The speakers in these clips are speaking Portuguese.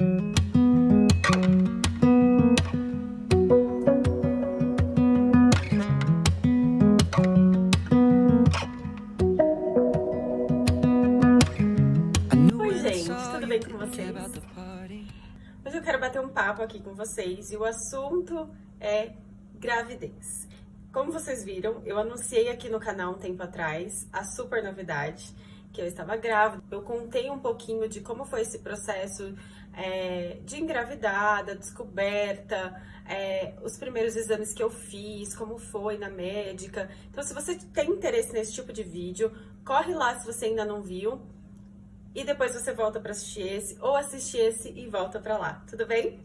Hoje eu quero bater um papo aqui com vocês e o assunto é gravidez. Como vocês viram, eu anunciei aqui no canal um tempo atrás a super novidade, que eu estava grávida. Eu contei um pouquinho de como foi esse processo é, de engravidar, da descoberta, é, os primeiros exames que eu fiz, como foi na médica. Então, se você tem interesse nesse tipo de vídeo, corre lá se você ainda não viu. E depois você volta para assistir esse, ou assistir esse e volta para lá, tudo bem?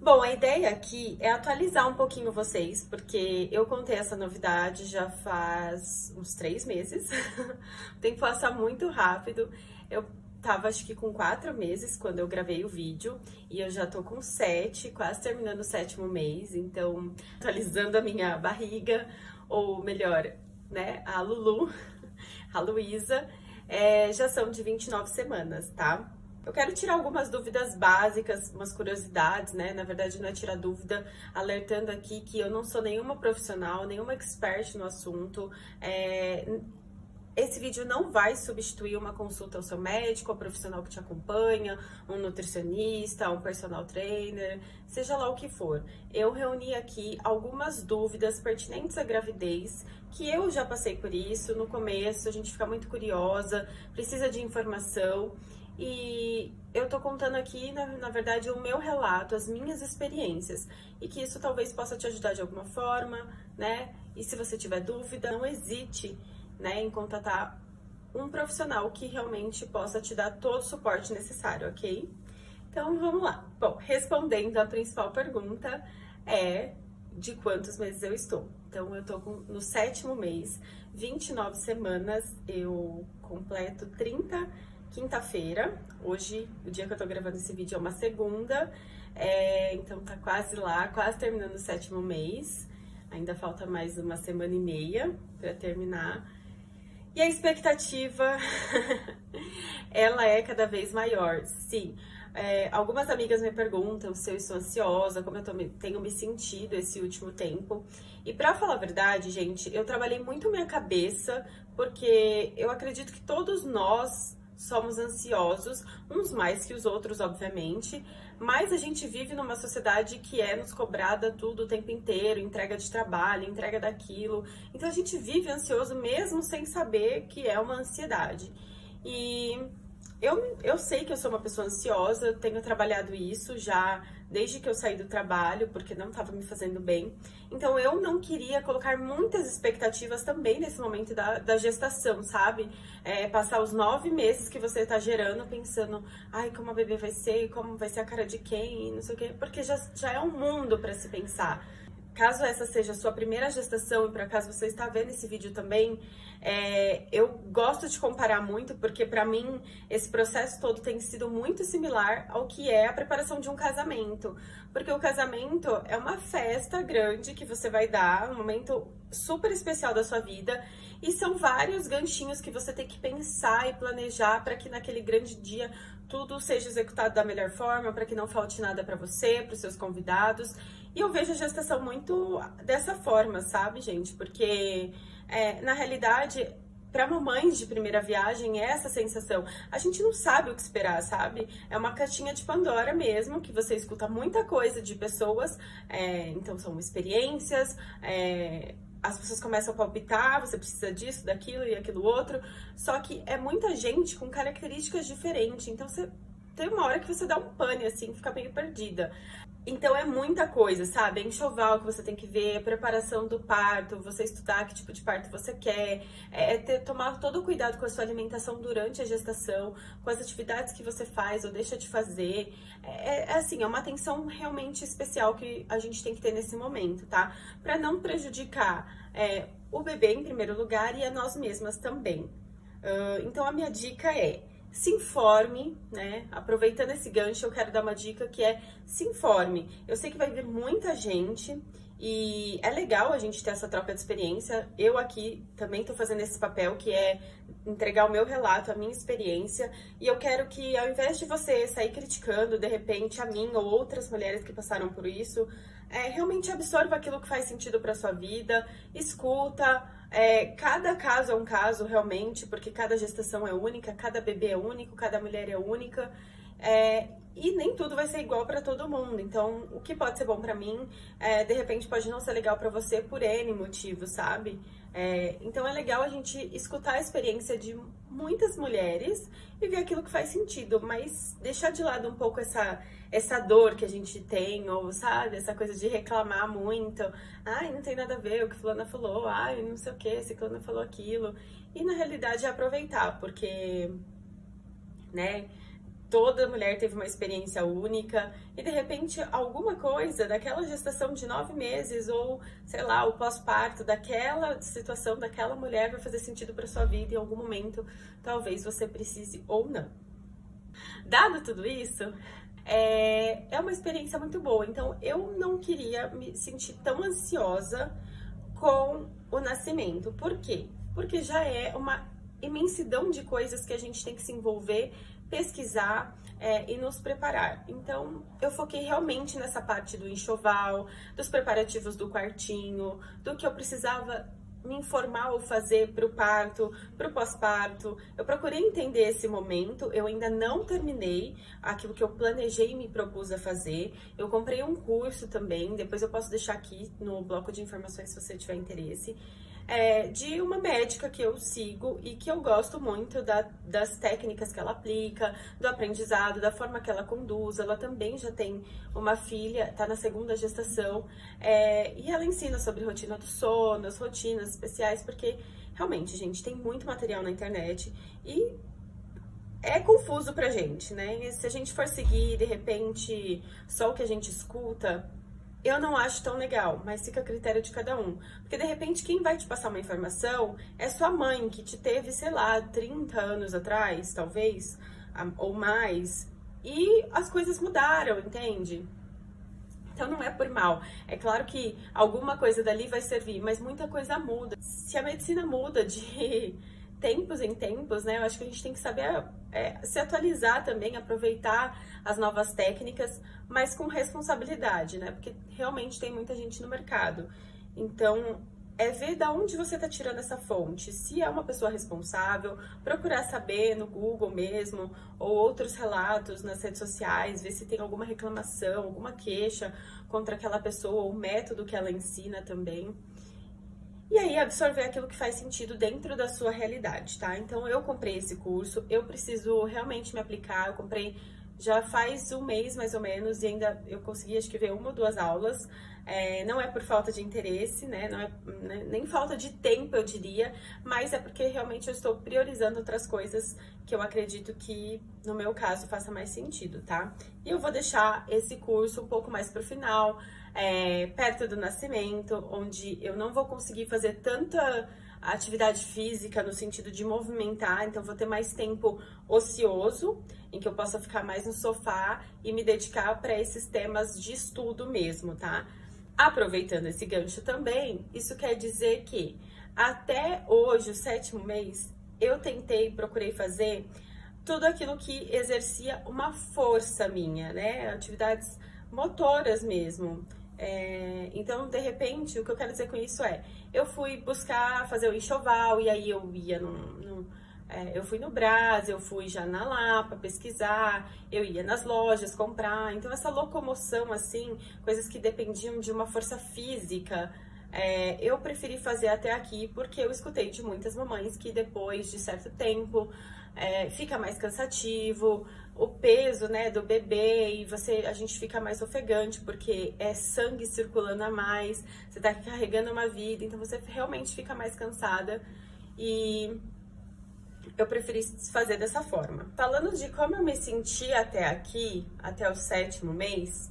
Bom, a ideia aqui é atualizar um pouquinho vocês, porque eu contei essa novidade já faz uns três meses. o tempo passa muito rápido. Eu tava acho que com quatro meses quando eu gravei o vídeo e eu já tô com sete, quase terminando o sétimo mês, então atualizando a minha barriga, ou melhor, né, a Lulu, a Luísa, é, já são de 29 semanas, tá? Eu quero tirar algumas dúvidas básicas, umas curiosidades, né? Na verdade, não é tirar dúvida, alertando aqui que eu não sou nenhuma profissional, nenhuma expert no assunto. É, esse vídeo não vai substituir uma consulta ao seu médico, ao profissional que te acompanha, um nutricionista, um personal trainer, seja lá o que for. Eu reuni aqui algumas dúvidas pertinentes à gravidez, que eu já passei por isso no começo, a gente fica muito curiosa, precisa de informação. E eu tô contando aqui, na, na, verdade, o meu relato, as minhas experiências. E que isso talvez possa te ajudar de alguma forma, né? E se você tiver dúvida, não hesite né, em contatar um profissional que realmente possa te dar todo o suporte necessário, ok? Então vamos lá. Bom, respondendo a principal pergunta é de quantos meses eu estou. Então eu com, no sétimo mês, 29 semanas, eu completo 30 quinta-feira. Hoje, o dia que eu tô gravando esse vídeo é uma segunda, é, então tá quase lá, quase terminando o sétimo mês. Ainda falta mais uma semana e meia para terminar. E a expectativa, ela é cada vez maior, sim. É, algumas amigas me perguntam se eu estou ansiosa, como eu tô, tenho me sentido esse último tempo. E para falar a verdade, gente, eu trabalhei muito minha cabeça, porque eu acredito que todos nós somos ansiosos, uns mais que os outros, obviamente, mas a gente vive numa sociedade que é nos cobrada tudo o tempo inteiro, entrega de trabalho, entrega daquilo. Então a gente vive ansioso mesmo sem saber que é uma ansiedade. E eu, eu sei que eu sou uma pessoa ansiosa, tenho trabalhado isso já desde que eu saí do trabalho, porque não estava me fazendo bem. Então eu não queria colocar muitas expectativas também nesse momento da, da gestação, sabe? É, passar os nove meses que você está gerando pensando, ai, como a bebê vai ser, como vai ser a cara de quem, não sei o quê, porque já, já é um mundo para se pensar. Caso essa seja a sua primeira gestação e por acaso você está vendo esse vídeo também, é, eu gosto de comparar muito porque para mim esse processo todo tem sido muito similar ao que é a preparação de um casamento. Porque o casamento é uma festa grande que você vai dar, um momento super especial da sua vida e são vários ganchinhos que você tem que pensar e planejar para que naquele grande dia tudo seja executado da melhor forma, para que não falte nada para você, para os seus convidados. E eu vejo a gestação muito dessa forma, sabe, gente? Porque, é, na realidade, para mamães de primeira viagem é essa sensação. A gente não sabe o que esperar, sabe? É uma caixinha de Pandora mesmo, que você escuta muita coisa de pessoas, é, então são experiências, é, as pessoas começam a palpitar, você precisa disso, daquilo e aquilo outro. Só que é muita gente com características diferentes, então você tem uma hora que você dá um pane, assim, fica meio perdida. Então é muita coisa, sabe? É enxoval que você tem que ver, a preparação do parto, você estudar que tipo de parto você quer, é, é ter, tomar todo o cuidado com a sua alimentação durante a gestação, com as atividades que você faz ou deixa de fazer. É, é assim, é uma atenção realmente especial que a gente tem que ter nesse momento, tá? Para não prejudicar é, o bebê em primeiro lugar e a nós mesmas também. Uh, então a minha dica é se informe, né? Aproveitando esse gancho, eu quero dar uma dica que é se informe. Eu sei que vai vir muita gente E é legal a gente ter essa troca de experiência. Eu aqui também tô fazendo esse papel que é entregar o meu relato, a minha experiência. E eu quero que ao invés de você sair criticando de repente a mim ou outras mulheres que passaram por isso, é, realmente absorva aquilo que faz sentido para sua vida, escuta. É, cada caso é um caso realmente, porque cada gestação é única, cada bebê é único, cada mulher é única. É, e nem tudo vai ser igual para todo mundo. Então, o que pode ser bom para mim, é, de repente pode não ser legal para você por N motivos, sabe? É, então é legal a gente escutar a experiência de muitas mulheres e ver aquilo que faz sentido, mas deixar de lado um pouco essa, essa dor que a gente tem, ou sabe, essa coisa de reclamar muito. Ai, não tem nada a ver o que fulana falou, ai, não sei o que, fulana falou aquilo. E na realidade é aproveitar, porque, né? Toda mulher teve uma experiência única e de repente alguma coisa daquela gestação de nove meses ou sei lá o pós-parto daquela situação daquela mulher vai fazer sentido para sua vida em algum momento talvez você precise ou não. Dado tudo isso é, é uma experiência muito boa. Então eu não queria me sentir tão ansiosa com o nascimento. Por quê? Porque já é uma imensidão de coisas que a gente tem que se envolver pesquisar é, e nos preparar. Então, eu foquei realmente nessa parte do enxoval, dos preparativos do quartinho, do que eu precisava me informar ou fazer para o parto, para o pós-parto. Eu procurei entender esse momento, eu ainda não terminei aquilo que eu planejei e me propus a fazer. Eu comprei um curso também, depois eu posso deixar aqui no bloco de informações se você tiver interesse é, de uma médica que eu sigo e que eu gosto muito da, das técnicas que ela aplica, do aprendizado, da forma que ela conduz. Ela também já tem uma filha, tá na segunda gestação, é, e ela ensina sobre rotina do sono, as rotinas especiais, porque realmente, gente, tem muito material na internet e é confuso pra gente, né? Se a gente for seguir, de repente, só o que a gente escuta, eu não acho tão legal, mas fica a critério de cada um. Porque de repente quem vai te passar uma informação é sua mãe, que te teve, sei lá, 30 anos atrás, talvez, ou mais, e as coisas mudaram, entende? Então não é por mal. É claro que alguma coisa dali vai servir, mas muita coisa muda. Se a medicina muda de tempos em tempos, né? Eu acho que a gente tem que saber é, se atualizar também, aproveitar as novas técnicas, mas com responsabilidade, né? Porque realmente tem muita gente no mercado. Então, é ver da onde você está tirando essa fonte. Se é uma pessoa responsável, procurar saber no Google mesmo, ou outros relatos nas redes sociais, ver se tem alguma reclamação, alguma queixa contra aquela pessoa, ou o método que ela ensina também. E aí absorver aquilo que faz sentido dentro da sua realidade, tá? Então eu comprei esse curso, eu preciso realmente me aplicar, eu comprei já faz um mês mais ou menos e ainda eu consegui acho que ver uma ou duas aulas. É, não é por falta de interesse, né? Não é né? nem falta de tempo, eu diria, mas é porque realmente eu estou priorizando outras coisas que eu acredito que, no meu caso, faça mais sentido, tá? E eu vou deixar esse curso um pouco mais pro final, é, perto do nascimento, onde eu não vou conseguir fazer tanta atividade física no sentido de movimentar, então vou ter mais tempo ocioso, em que eu possa ficar mais no sofá e me dedicar para esses temas de estudo mesmo, tá? Aproveitando esse gancho também, isso quer dizer que até hoje, o sétimo mês, eu tentei, procurei fazer tudo aquilo que exercia uma força minha, né? Atividades motoras mesmo. É, então, de repente, o que eu quero dizer com isso é, eu fui buscar fazer o enxoval e aí eu ia é, eu fui no Brás, eu fui já na Lapa pesquisar, eu ia nas lojas comprar. Então, essa locomoção, assim, coisas que dependiam de uma força física, é, eu preferi fazer até aqui porque eu escutei de muitas mamães que depois de certo tempo é, fica mais cansativo, o peso, né, do bebê e você, a gente fica mais ofegante porque é sangue circulando a mais, você tá carregando uma vida, então você realmente fica mais cansada e eu preferi fazer dessa forma. Falando de como eu me senti até aqui, até o sétimo mês,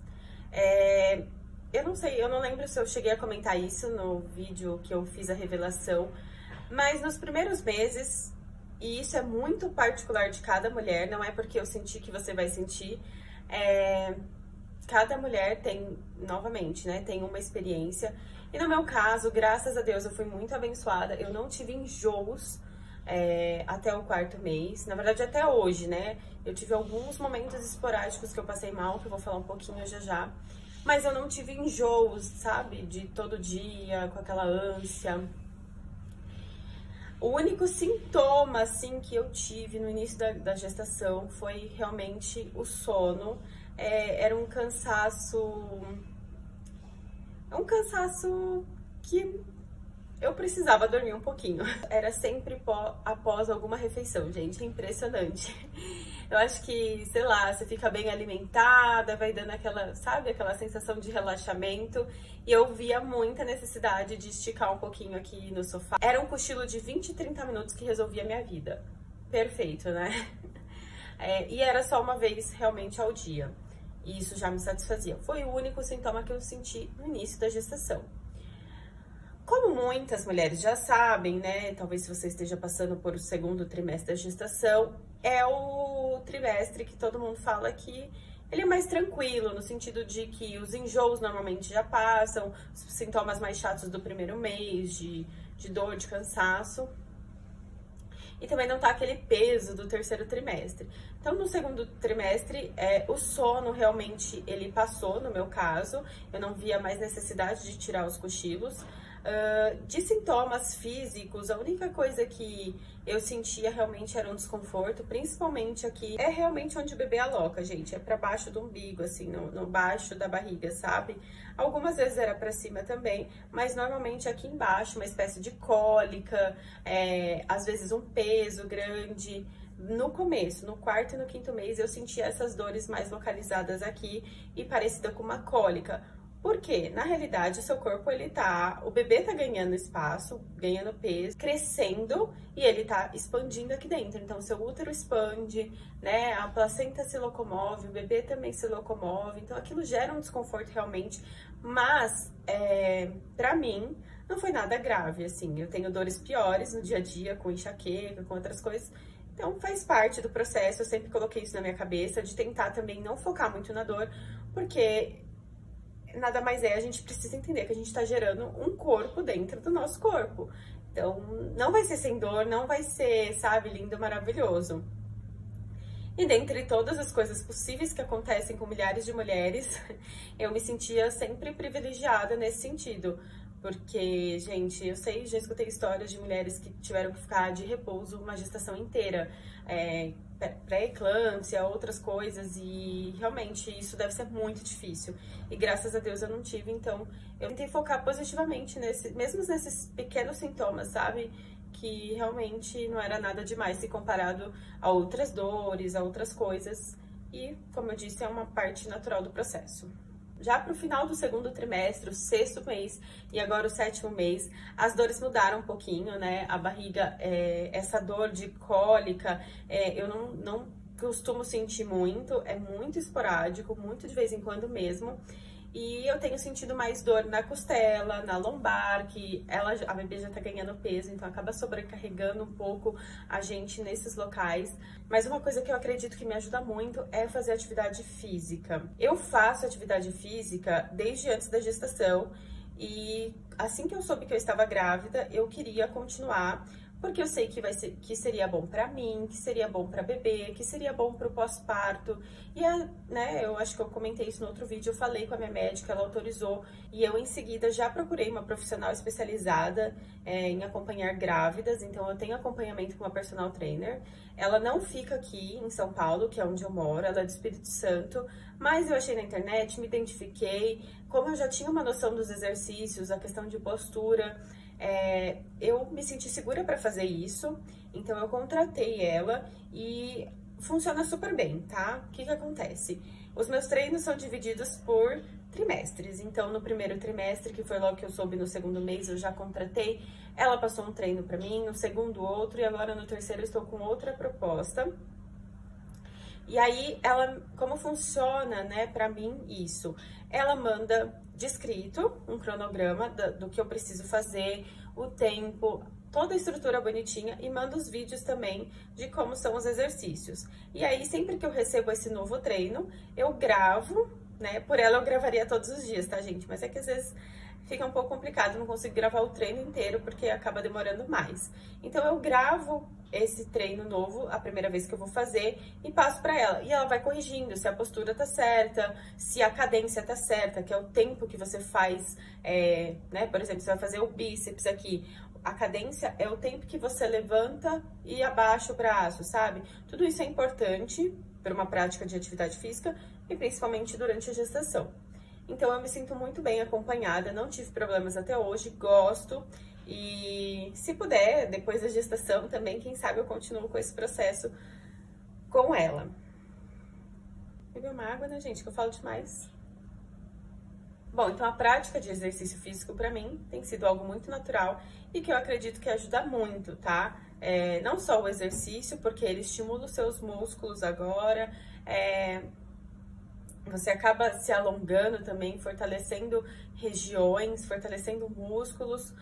é, eu não sei, eu não lembro se eu cheguei a comentar isso no vídeo que eu fiz a revelação, mas nos primeiros meses e isso é muito particular de cada mulher, não é porque eu senti que você vai sentir. É... cada mulher tem, novamente, né, tem uma experiência. E no meu caso, graças a Deus, eu fui muito abençoada. Eu não tive enjoos é, até o quarto mês. Na verdade, até hoje, né? Eu tive alguns momentos esporádicos que eu passei mal, que eu vou falar um pouquinho já já. Mas eu não tive enjoos, sabe? De todo dia, com aquela ânsia. O único sintoma, assim, que eu tive no início da, da gestação foi realmente o sono. É, era um cansaço... É um cansaço que eu precisava dormir um pouquinho. Era sempre após alguma refeição, gente. É impressionante. Eu acho que, sei lá, você fica bem alimentada, vai dando aquela, sabe, aquela sensação de relaxamento. E eu via muita necessidade de esticar um pouquinho aqui no sofá. Era um cochilo de 20, 30 minutos que resolvia a minha vida. Perfeito, né? É, e era só uma vez realmente ao dia. E isso já me satisfazia. Foi o único sintoma que eu senti no início da gestação. Como muitas mulheres já sabem, né? Talvez se você esteja passando por o segundo trimestre da gestação, é o trimestre que todo mundo fala que ele é mais tranquilo, no sentido de que os enjoos normalmente já passam, os sintomas mais chatos do primeiro mês, de, de dor, de cansaço. E também não tá aquele peso do terceiro trimestre. Então, no segundo trimestre, é, o sono realmente ele passou, no meu caso. Eu não via mais necessidade de tirar os cochilos. Uh, de sintomas físicos, a única coisa que eu sentia realmente era um desconforto, principalmente aqui. É realmente onde o bebê aloca, gente. É para baixo do umbigo, assim, no, no, baixo da barriga, sabe? Algumas vezes era para cima também, mas normalmente aqui embaixo, uma espécie de cólica, é, às vezes um peso grande. No começo, no quarto e no quinto mês, eu sentia essas dores mais localizadas aqui e parecida com uma cólica porque, na realidade, o seu corpo, ele tá... O bebê tá ganhando espaço, ganhando peso, crescendo e ele tá expandindo aqui dentro. Então, seu útero expande, né? A placenta se locomove, o bebê também se locomove. Então, aquilo gera um desconforto realmente. Mas, é, pra mim, não foi nada grave, assim. Eu tenho dores piores no dia a dia, com enxaqueca, com outras coisas. Então, faz parte do processo. Eu sempre coloquei isso na minha cabeça, de tentar também não focar muito na dor, porque nada mais é, a gente precisa entender que a gente está gerando um corpo dentro do nosso corpo. Então, não vai ser sem dor, não vai ser, sabe, lindo, maravilhoso. E dentre todas as coisas possíveis que acontecem com milhares de mulheres, eu me sentia sempre privilegiada nesse sentido. Porque, gente, eu sei, já escutei histórias de mulheres que tiveram que ficar de repouso uma gestação inteira. É, pré-eclâmpsia, outras coisas, e realmente isso deve ser muito difícil. E graças a Deus eu não tive, então eu tentei focar positivamente nesse, mesmo nesses pequenos sintomas, sabe? Que realmente não era nada demais se comparado a outras dores, a outras coisas. E, como eu disse, é uma parte natural do processo. Já para o final do segundo trimestre, o sexto mês e agora o sétimo mês, as dores mudaram um pouquinho, né? A barriga, é, essa dor de cólica, é, eu não, não costumo sentir muito, é muito esporádico, muito de vez em quando mesmo. E eu tenho sentido mais dor na costela, na lombar, que ela, a bebê já tá ganhando peso, então acaba sobrecarregando um pouco a gente nesses locais. Mas uma coisa que eu acredito que me ajuda muito é fazer atividade física. Eu faço atividade física desde antes da gestação e assim que eu soube que eu estava grávida, eu queria continuar porque eu sei que vai ser que seria bom para mim, que seria bom para bebê, que seria bom para o pós-parto. E a, né, eu acho que eu comentei isso no outro vídeo, eu falei com a minha médica, ela autorizou e eu em seguida já procurei uma profissional especializada é, em acompanhar grávidas, então eu tenho acompanhamento com uma personal trainer. Ela não fica aqui em São Paulo, que é onde eu moro, ela é do Espírito Santo, mas eu achei na internet, me identifiquei, como eu já tinha uma noção dos exercícios, a questão de postura, é, eu me senti segura para fazer isso, então eu contratei ela e funciona super bem, tá? O que que acontece? Os meus treinos são divididos por trimestres, então no primeiro trimestre, que foi logo que eu soube no segundo mês, eu já contratei, ela passou um treino para mim, no segundo outro, e agora no terceiro estou com outra proposta. E aí, ela, como funciona, né, para mim, isso? Ela manda descrito um cronograma do, do que eu preciso fazer, o tempo, toda a estrutura bonitinha e manda os vídeos também de como são os exercícios. E aí, sempre que eu recebo esse novo treino, eu gravo né? Por ela eu gravaria todos os dias, tá, gente? Mas é que às vezes fica um pouco complicado, não consigo gravar o treino inteiro porque acaba demorando mais. Então eu gravo esse treino novo, a primeira vez que eu vou fazer, e passo para ela. E ela vai corrigindo se a postura tá certa, se a cadência tá certa, que é o tempo que você faz, é, né? Por exemplo, você vai fazer o bíceps aqui. A cadência é o tempo que você levanta e abaixa o braço, sabe? Tudo isso é importante para uma prática de atividade física e principalmente durante a gestação. Então eu me sinto muito bem acompanhada, não tive problemas até hoje, gosto. E se puder, depois da gestação também, quem sabe eu continuo com esse processo com ela. Beber uma água, né, gente? Que eu falo demais. Bom, então a prática de exercício físico para mim tem sido algo muito natural e que eu acredito que ajuda muito, tá? É, não só o exercício, porque ele estimula os seus músculos agora, é, você acaba se alongando também, fortalecendo regiões, fortalecendo músculos.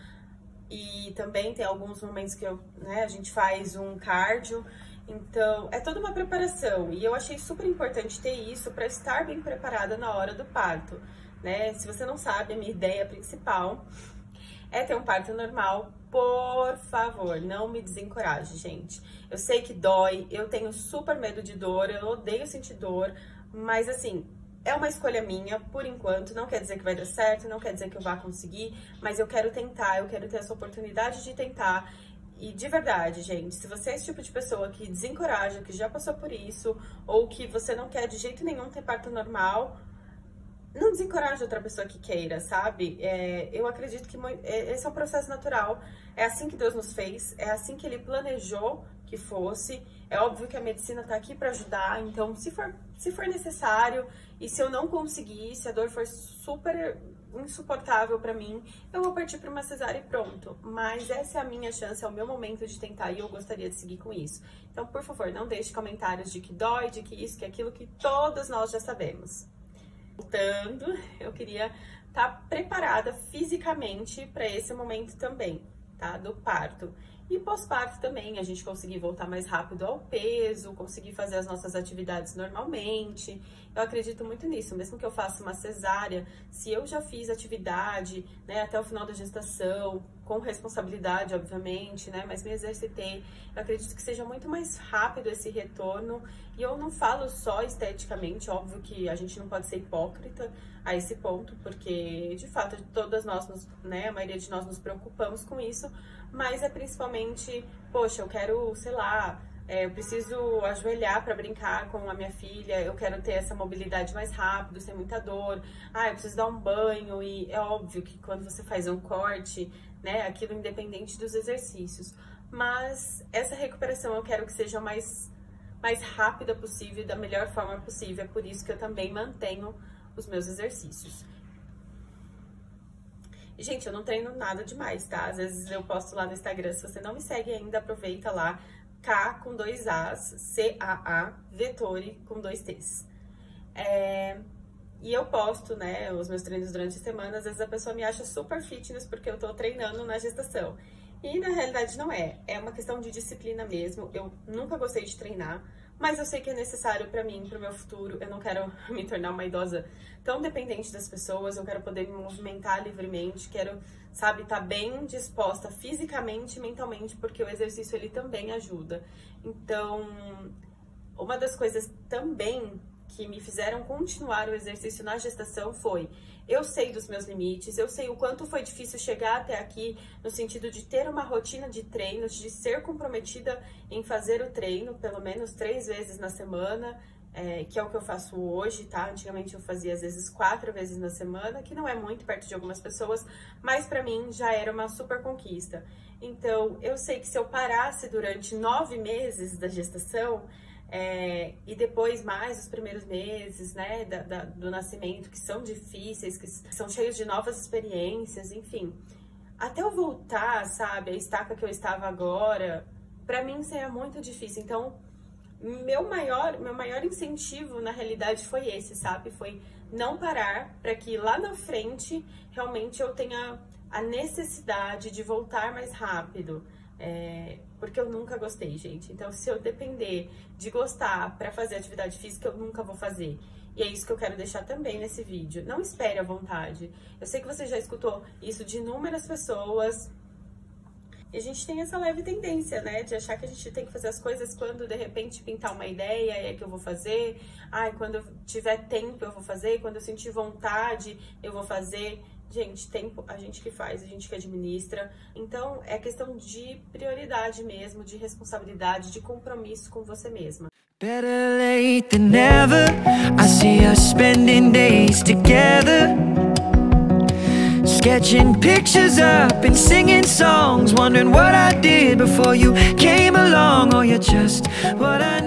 E também tem alguns momentos que eu, né, a gente faz um cardio. Então, é toda uma preparação. E eu achei super importante ter isso para estar bem preparada na hora do parto. Né? Se você não sabe, a minha ideia principal é ter um parto normal. Por favor, não me desencoraje, gente. Eu sei que dói, eu tenho super medo de dor, eu odeio sentir dor, mas assim, é uma escolha minha, por enquanto, não quer dizer que vai dar certo, não quer dizer que eu vá conseguir, mas eu quero tentar, eu quero ter essa oportunidade de tentar. E de verdade, gente, se você é esse tipo de pessoa que desencoraja, que já passou por isso, ou que você não quer de jeito nenhum ter parto normal, não desencoraje outra pessoa que queira, sabe? É, eu acredito que é, esse é um processo natural. É assim que Deus nos fez, é assim que Ele planejou que fosse. É óbvio que a medicina tá aqui para ajudar, então se for, se for necessário e se eu não conseguir, se a dor for super insuportável para mim, eu vou partir para uma cesárea e pronto. Mas essa é a minha chance, é o meu momento de tentar e eu gostaria de seguir com isso. Então, por favor, não deixe comentários de que dói, de que isso, que aquilo, que todos nós já sabemos. Voltando, eu queria estar tá preparada fisicamente para esse momento também, tá? Do parto. E pós-parto também, a gente conseguir voltar mais rápido ao peso, conseguir fazer as nossas atividades normalmente. Eu acredito muito nisso, mesmo que eu faça uma cesárea, se eu já fiz atividade, né, até o final da gestação, com responsabilidade, obviamente, né, mas me exercitei, eu acredito que seja muito mais rápido esse retorno. E eu não falo só esteticamente, óbvio que a gente não pode ser hipócrita a esse ponto, porque de fato todas nós, nos, né, a maioria de nós nos preocupamos com isso, mas é principalmente, poxa, eu quero, sei lá, é, eu preciso ajoelhar para brincar com a minha filha, eu quero ter essa mobilidade mais rápido, sem muita dor. Ah, eu preciso dar um banho e é óbvio que quando você faz um corte, né, aquilo independente dos exercícios. Mas essa recuperação eu quero que seja mais mais rápida possível da melhor forma possível. É por isso que eu também mantenho os meus exercícios. Gente, eu não treino nada demais, tá? Às vezes eu posto lá no Instagram, se você não me segue ainda, aproveita lá, K com dois As, C-A-A, Vettori com dois T's. É... E eu posto, né, os meus treinos durante a semana, às vezes a pessoa me acha super fitness porque eu tô treinando na gestação. E na realidade não é, é uma questão de disciplina mesmo. Eu nunca gostei de treinar, mas eu sei que é necessário para mim, para o meu futuro. Eu não quero me tornar uma idosa tão dependente das pessoas, eu quero poder me movimentar livremente, quero, sabe, estar tá bem disposta fisicamente e mentalmente, porque o exercício ele também ajuda. Então, uma das coisas também que me fizeram continuar o exercício na gestação foi: eu sei dos meus limites, eu sei o quanto foi difícil chegar até aqui, no sentido de ter uma rotina de treinos, de ser comprometida em fazer o treino pelo menos três vezes na semana. É, que é o que eu faço hoje, tá? Antigamente eu fazia às vezes quatro vezes na semana, que não é muito perto de algumas pessoas, mas para mim já era uma super conquista. Então, eu sei que se eu parasse durante nove meses da gestação, é, e depois mais os primeiros meses, né, da, da, do nascimento, que são difíceis, que são cheios de novas experiências, enfim. Até eu voltar, sabe, a estaca que eu estava agora, para mim seria muito difícil. Então, meu maior, meu maior incentivo na realidade foi esse, sabe? Foi não parar para que lá na frente realmente eu tenha a necessidade de voltar mais rápido. É, porque eu nunca gostei, gente. Então, se eu depender de gostar para fazer atividade física, eu nunca vou fazer. E é isso que eu quero deixar também nesse vídeo. Não espere à vontade. Eu sei que você já escutou isso de inúmeras pessoas, e a gente tem essa leve tendência, né, de achar que a gente tem que fazer as coisas quando de repente pintar uma ideia é que eu vou fazer. Ai, quando eu tiver tempo eu vou fazer, quando eu sentir vontade eu vou fazer. Gente, tempo a gente que faz, a gente que administra. Então, é questão de prioridade mesmo, de responsabilidade, de compromisso com você mesma. Better late than never. I see us spending days together. Sketching pictures up and singing songs Wondering what I did before you came along. Or oh, you're just what I